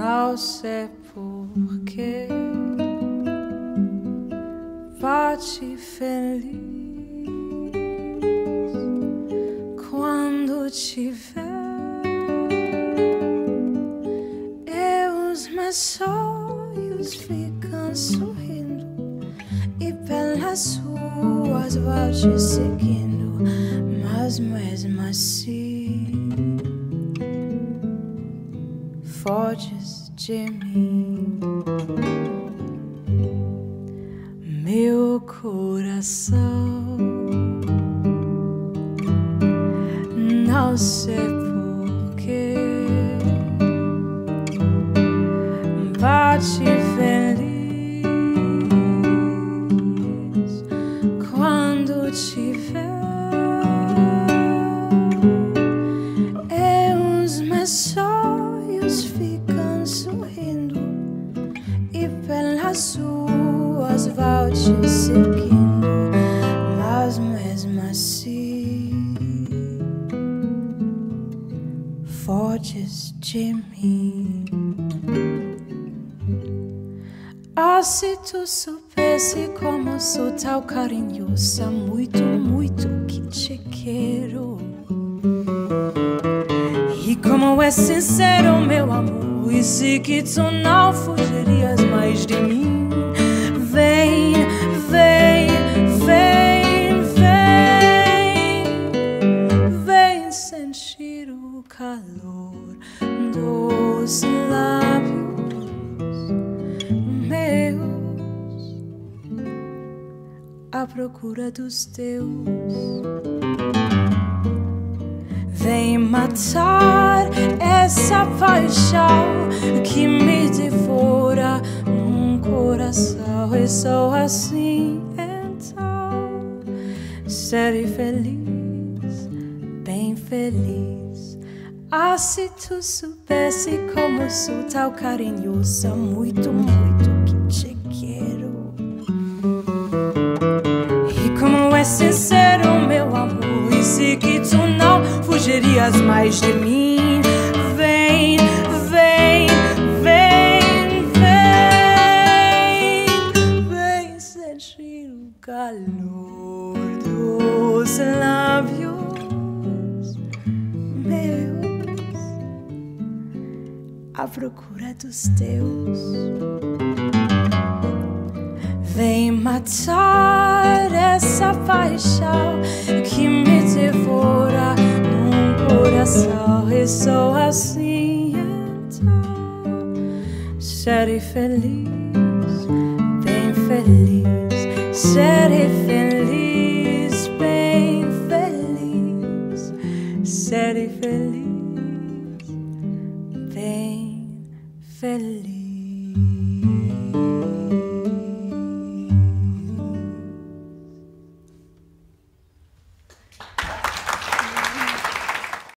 Não sei porquê. Bate feliz quando te ver. E os meus sonhos ficam sorrindo e pelas ruas vou te seguindo, mas mesmo assim foges de mim. Meu coração não sei porquê bate feliz quando te seguindo, mas mesmo assim foges de mim. Ah, se tu soubesse como sou tão carinhosa, muito, muito que te quero. E como é sincero meu amor, e sei que tu não fugirias mais procura dos teus. Vem matar essa paixão que me devora num coração. E sou assim, então serei feliz, bem feliz. Ah, se tu soubesse como sou tão carinhosa, muito, muito é sincero meu amor, e sei que tu não fugirias mais de mim. Vem, vem, vem, vem, vem sentir o calor dos lábios meus à procura dos teus. Vem matar essa paixão que me devora num coração. E sou assim, então serei feliz, bem feliz. Serei feliz, bem feliz. Serei feliz, bem feliz.